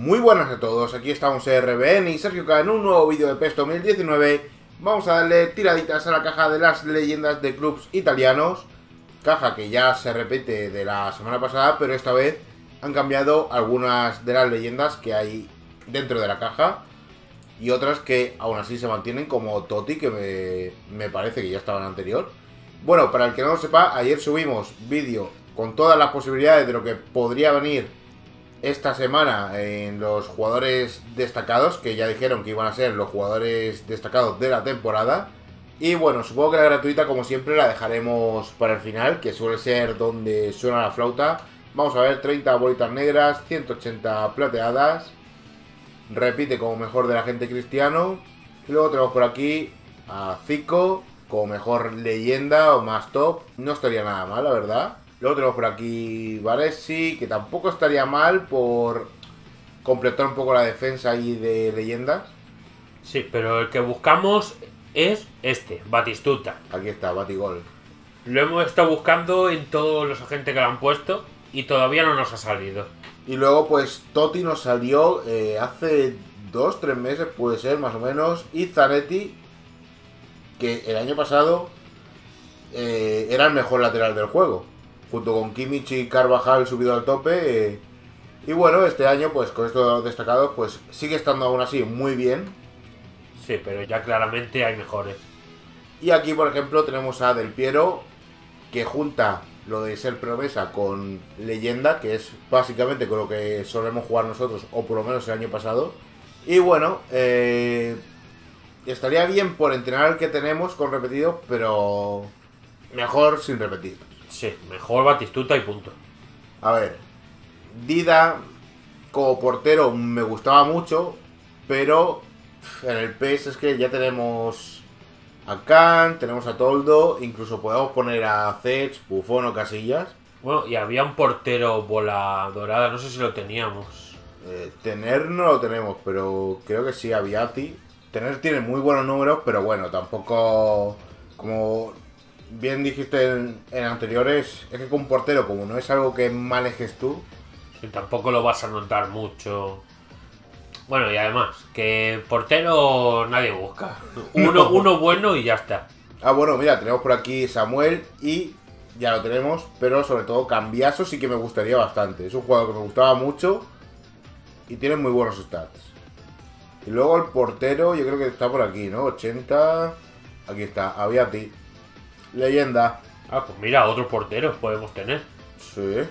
Muy buenas a todos, aquí estamos RBN y Sergio K en un nuevo vídeo de PES 2019 Vamos a darle tiraditas a la caja de las leyendas de clubs italianos. Caja que ya se repite de la semana pasada, pero esta vez han cambiado algunas de las leyendas que hay dentro de la caja Y otras que aún así se mantienen como Toti, que me, me parece que ya estaba en anterior. Bueno, para el que no lo sepa, ayer subimos vídeo con todas las posibilidades de lo que podría venir esta semana en los jugadores destacados, que ya dijeron que iban a ser los jugadores destacados de la temporada. Y bueno, supongo que la gratuita, como siempre, la dejaremos para el final, que suele ser donde suena la flauta. Vamos a ver, 30 bolitas negras, 180 plateadas. Repite como mejor de la gente cristiano. Y luego tenemos por aquí a Zico como mejor leyenda o más top. No estaría nada mal, la verdad. Luego tenemos por aquí Varesi, que tampoco estaría mal por completar un poco la defensa ahí de leyendas. Sí, pero el que buscamos es este, Batistuta. Aquí está, Batigol. Lo hemos estado buscando en todos los agentes que lo han puesto y todavía no nos ha salido. Y luego, pues, Totti nos salió eh, hace dos, tres meses, puede ser, más o menos. Y Zanetti, que el año pasado eh, era el mejor lateral del juego junto con Kimmich y Carvajal subido al tope. Eh, y bueno, este año, pues con estos destacados, pues sigue estando aún así muy bien. Sí, pero ya claramente hay mejores. Y aquí, por ejemplo, tenemos a Del Piero, que junta lo de ser promesa con leyenda, que es básicamente con lo que solemos jugar nosotros, o por lo menos el año pasado. Y bueno, eh, estaría bien por entrenar al que tenemos con repetido, pero mejor sin repetir. Sí, mejor Batistuta y punto. A ver, Dida como portero me gustaba mucho, pero en el PES es que ya tenemos a Khan, tenemos a Toldo, incluso podemos poner a Zech, Buffon o Casillas. Bueno, y había un portero bola dorada, no sé si lo teníamos. Eh, tener no lo tenemos, pero creo que sí, Aviati. Tener tiene muy buenos números, pero bueno, tampoco como bien dijiste en, anteriores, es que con portero, como no es algo que manejes tú. Y tampoco lo vas a notar mucho. Bueno, y además, que portero nadie busca. Uno, uno bueno y ya está. Ah, bueno, mira, tenemos por aquí Samuel y ya lo tenemos, pero sobre todo Cambiaso sí que me gustaría bastante. Es un jugador que me gustaba mucho y tiene muy buenos stats. Y luego el portero, yo creo que está por aquí, ¿no? 80. Aquí está, Aviati. Leyenda. Ah, pues mira, otros porteros podemos tener. Sí.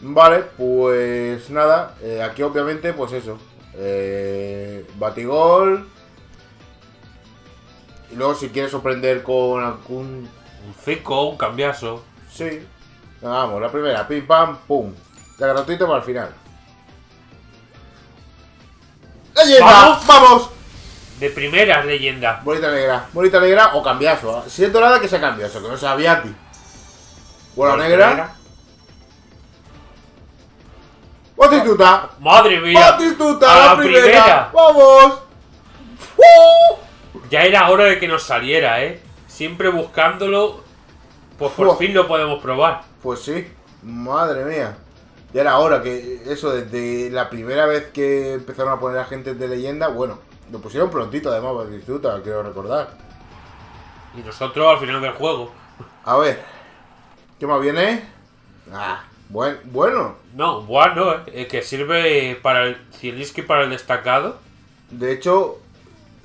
Vale, pues nada. Eh, aquí obviamente, pues eso. Eh, batigol. Y luego si quieres sorprender con algún... Un fico, un cambiazo. Sí. Vamos, la primera. Pim, pam, pum. La gratuito para el final. ¡Leyenda! ¡Vamos! ¡Vamos! De primera leyenda. Bonita negra. Bonita negra o cambiazo. Si es dorada, que sea cambiazo, que no sea Viati. Bola negra. Batistuta. Madre mía. Batistuta, la, primera. Vamos. Ya era hora de que nos saliera, ¿eh? Siempre buscándolo. Pues por fin lo podemos probar. Pues sí. Madre mía. Ya era hora que eso, desde la primera vez que empezaron a poner agentes de leyenda, bueno, lo pusieron prontito además para disfrutar, quiero recordar. Y nosotros al final del juego. A ver. ¿Qué más viene? Ah, buen, bueno. No, bueno, eh, que sirve para el Zielinski para el destacado. De hecho,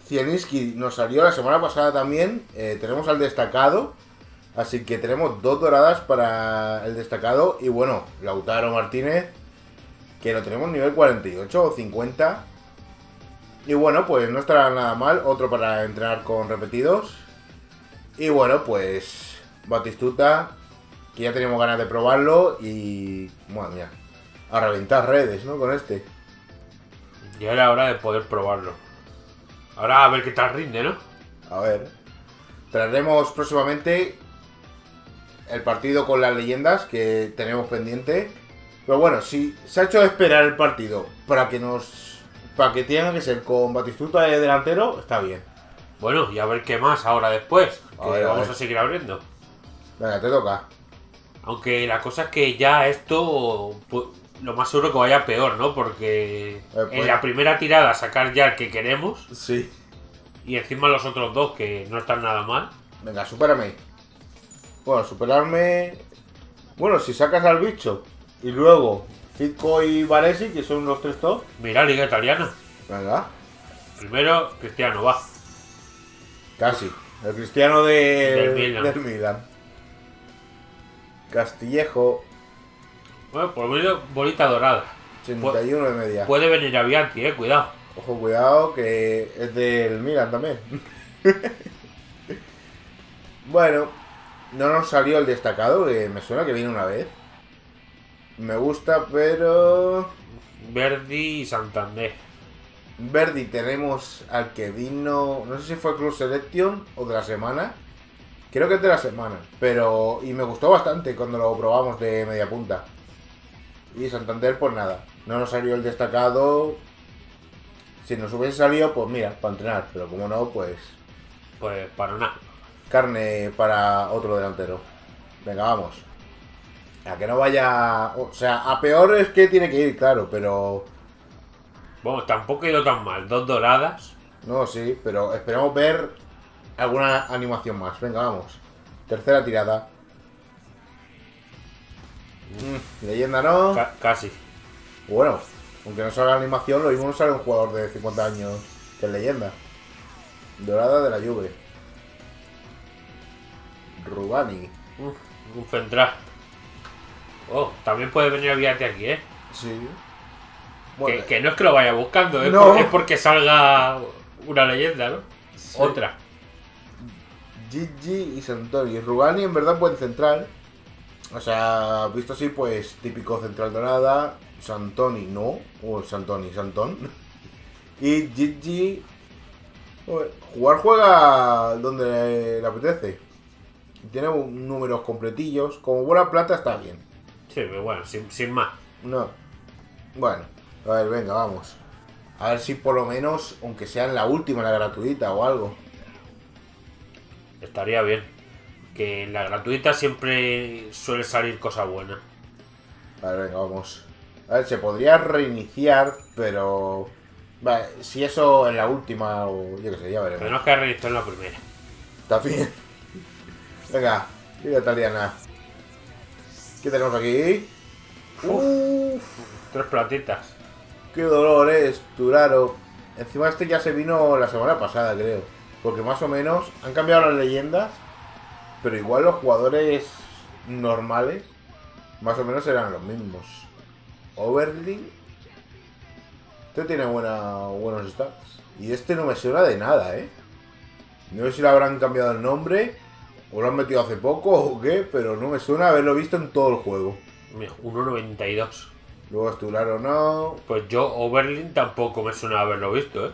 Zielinski nos salió la semana pasada también. Eh, tenemos al destacado. Así que tenemos dos doradas para el destacado. Y bueno, Lautaro Martínez, que lo tenemos nivel 48 o 50. Y bueno, pues no estará nada mal. Otro para entrenar con repetidos. Y bueno, pues Batistuta, que ya teníamos ganas de probarlo. Y, bueno, mira, a reventar redes, ¿no? Con este. Ya era hora de poder probarlo. Ahora a ver qué tal rinde, ¿no? A ver. Traeremos próximamente el partido con las leyendas que tenemos pendiente. Pero bueno, si se ha hecho esperar el partido para que nos para que tenga que ser con Batistuta de delantero, está bien. Bueno, y a ver qué más ahora después. Que vamos a, seguir abriendo. Venga, te toca. Aunque la cosa es que ya esto lo más seguro que vaya peor, ¿no? Porque pues- en la primera tirada sacar ya el que queremos Sí. y encima los otros dos que no están nada mal. Venga, supérame. Bueno, superarme. Bueno, si sacas al bicho y luego Fitco y Varesi, que son los tres top. Mira, Liga Italiana. Venga, Primero, Cristiano, va. casi. El cristiano de, Del Milan. del Milan. Castillejo, Bueno, por lo menos bolita dorada. 81 de media. Puede venir a Bianchi, eh, cuidado. Ojo, cuidado, que es del Milan también. bueno, no nos salió el destacado, que me suena que vino una vez. Me gusta, pero... Verdi y Santander. Verdi tenemos al que vino, no sé si fue Club Selection o de la semana. Creo que es de la semana, pero... Y me gustó bastante cuando lo probamos de media punta. Y Santander, pues nada, no nos salió el destacado. Si nos hubiese salido, pues mira, para entrenar, pero como no, pues Pues para nada. carne para otro delantero. Venga, vamos. A que no vaya... O sea, a peor es que tiene que ir, claro, pero... Bueno, tampoco ha ido tan mal. Dos doradas. No, sí, pero esperamos ver alguna animación más. Venga, vamos. Tercera tirada. Mm, leyenda no. Ca- casi. Bueno, aunque no salga animación, lo mismo no sale un jugador de 50 años que es leyenda. Dorada de la Juve. Rubani. Uf, un central. Oh, también puede venir a Bianchi aquí, eh. Sí. Que, Bueno, que no es que lo vaya buscando, es, No. porque, es porque salga una leyenda, ¿no? Sí. Otra. Gigi y Santoni. Rugani en verdad puede central. O sea, visto así, pues típico central dorada. Santoni no. O Santoni, Santón. Y Gigi. Jugar juega donde le apetece. Tiene números completillos. Como buena plata está bien. Sí, pero bueno, sin, sin más. No. Bueno, a ver, venga, vamos. A ver si por lo menos, aunque sea en la última, la gratuita o algo. Estaría bien. Que en la gratuita siempre suele salir cosa buena. A ver, venga, vamos. A ver, se podría reiniciar, pero... Vale, si eso en la última o yo qué sé, ya veremos. Menos que reiniciar en la primera. Está bien. Venga, liga italiana. ¿Qué tenemos aquí? Uf, Tres platitas. qué dolor es, Turaro. Encima este ya se vino la semana pasada, creo. Porque más o menos han cambiado las leyendas, pero igual los jugadores normales más o menos eran los mismos. Overly. Este tiene buena, buenos stats. Y este no me suena de nada, ¿eh? No sé si le habrán cambiado el nombre, o lo han metido hace poco o qué, pero no me suena haberlo visto en todo el juego. Mira, 1.92. Luego Estular o no. Pues yo, Oberlin, tampoco me suena haberlo visto, ¿eh?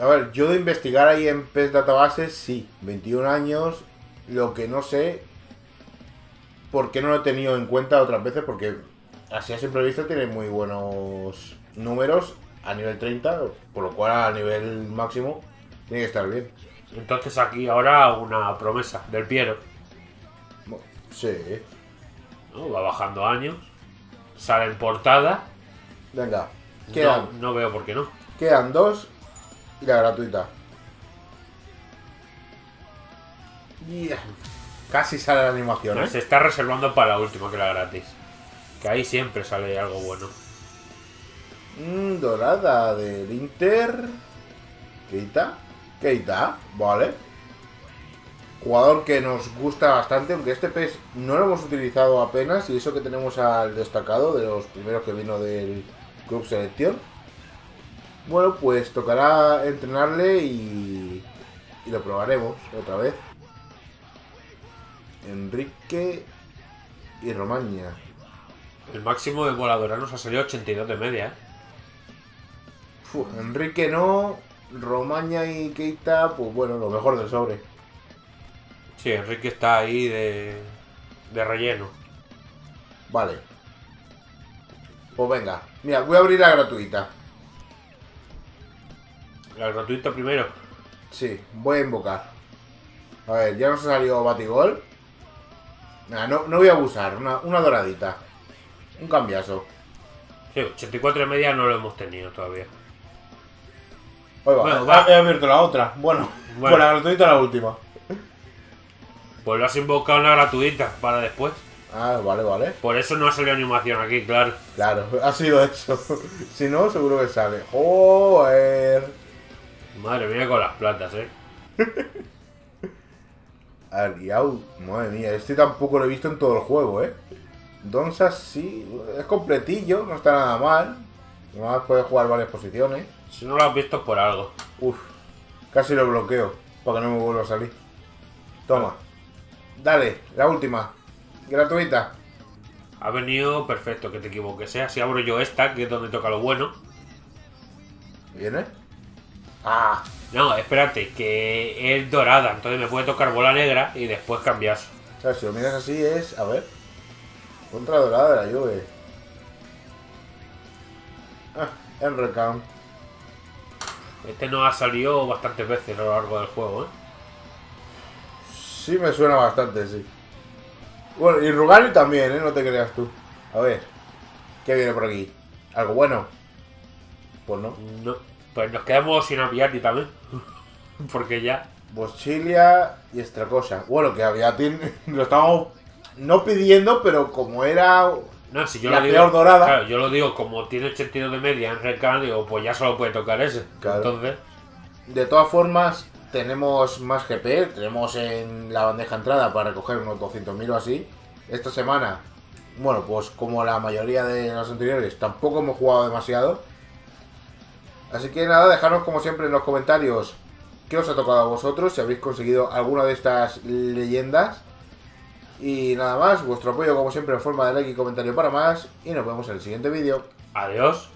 A ver, yo de investigar ahí en PES Databases, sí, 21 años. Lo que no sé, por qué no lo he tenido en cuenta otras veces, porque así a simple vista tiene muy buenos números a nivel 30, por lo cual a nivel máximo tiene que estar bien. Entonces aquí ahora una promesa del Piero. Sí, ¿no? Va bajando años. Sale en portada. venga, quedan, No, no veo por qué no. quedan dos y la gratuita. Yeah. Casi sale la animación, ¿eh? Se está reservando para la última, que la gratis. Que ahí siempre sale algo bueno. Mm, dorada del Inter. Keita. Keita, vale. Jugador que nos gusta bastante, aunque este PES no lo hemos utilizado apenas. Y eso que tenemos al destacado de los primeros que vino del Club Selección. Bueno, pues tocará entrenarle y, y lo probaremos otra vez. Enrique y Romaña. El máximo de voladora nos ha salido 82 de media, ¿eh? Enrique no, Romaña y Keita, pues bueno, lo mejor del sobre. Sí, Enrique está ahí de, de relleno. Vale. Pues venga, mira, voy a abrir la gratuita. La gratuita primero. Sí, voy a invocar. A ver, ya nos ha salido Batigol. Nah, no, no voy a abusar, una, una doradita. Un cambiazo. Sí, 84 de media no lo hemos tenido todavía. Va, Bueno, he- va. he abierto la otra. Bueno, Bueno. pues la gratuita la última. Pues lo has invocado una gratuita para después. Ah, vale, vale. Por eso no ha salido animación aquí, claro. Claro, ha sido eso. si no, seguro que sale. Joder. Madre mía con las plantas, eh. Ariau, madre mía, este tampoco lo he visto en todo el juego, eh. Donsas sí, es completillo, no está nada mal. Además puede jugar varias posiciones. Si no lo has visto es por algo. Uf, casi lo bloqueo para que no me vuelva a salir. Toma. Dale, la última. Gratuita. Ha venido perfecto que te equivoques, ¿eh? Si abro yo esta, que es donde toca lo bueno. ¿Viene? Ah, No, espérate, que es dorada, entonces me puede tocar bola negra y después cambiar. o sea, si lo miras así es, a ver. Contra dorada de la Juve. Ah, en recount. Este nos ha salido bastantes veces a lo largo del juego, ¿eh? Sí me suena bastante, sí. Bueno, y Rugani también, ¿eh? No te creas tú. A ver. ¿Qué viene por aquí? ¿Algo bueno? Pues no. No. Pues nos quedamos sin Aviati también. Porque ya. Boschilia y esta cosa. Bueno, que había lo estábamos no pidiendo, pero como era No, si yo La lo digo. peor dorada. Claro, yo lo digo, como tiene 82 de media en Recan, digo, pues ya solo puede tocar ese. Claro. Entonces, De todas formas, tenemos más GP, tenemos en la bandeja entrada para recoger unos 200.000 o así. Esta semana, bueno, pues como la mayoría de los anteriores, tampoco hemos jugado demasiado. Así que nada, dejadnos como siempre en los comentarios qué os ha tocado a vosotros, si habéis conseguido alguna de estas leyendas. Y nada más, vuestro apoyo como siempre en forma de like y comentario para más. Y nos vemos en el siguiente vídeo. adiós.